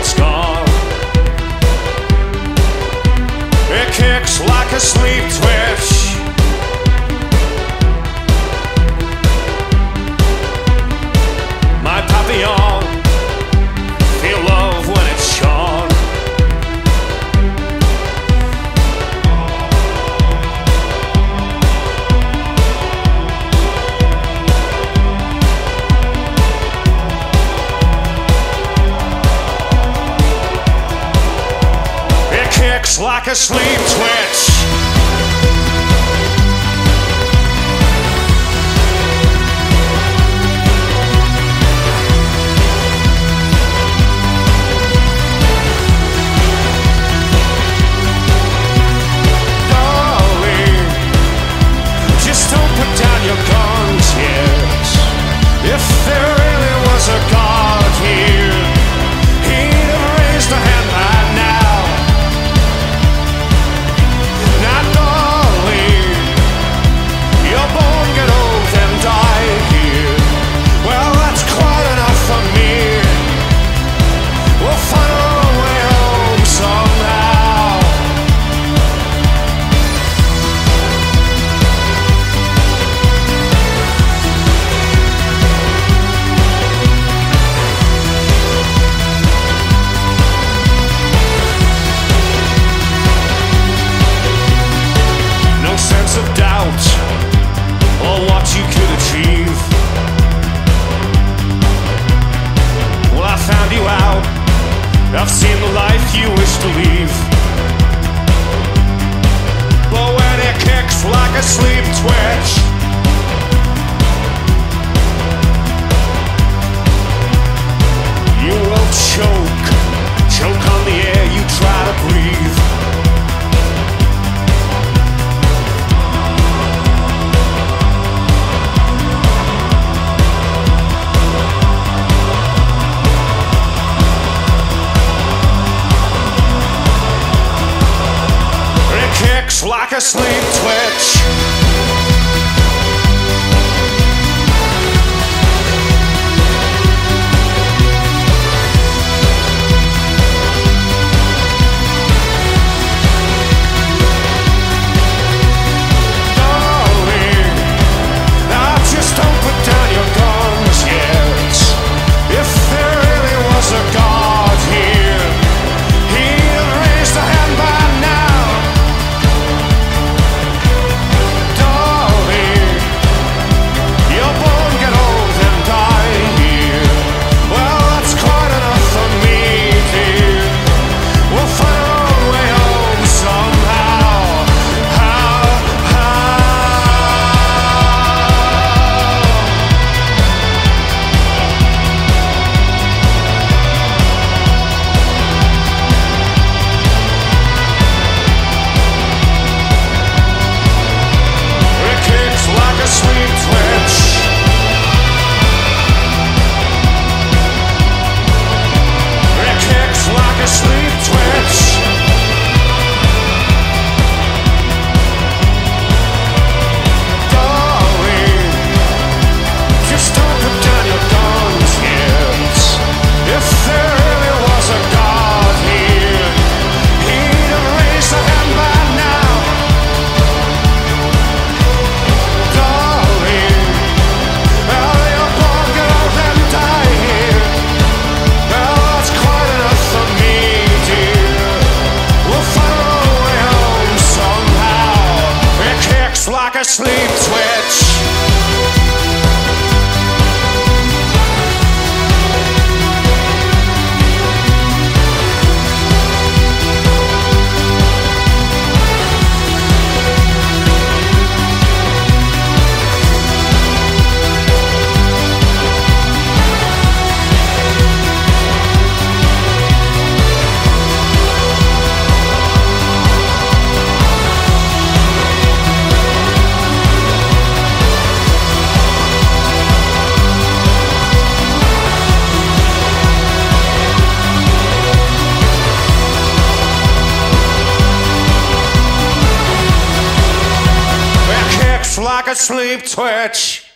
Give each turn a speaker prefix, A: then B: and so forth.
A: It's gone. It kicks like a sleep twitch. like a sleep twitch. I've seen the life you wish to leave. But when it kicks like a sleep twitch. like a sleep twitch. switch. like a sleep twitch.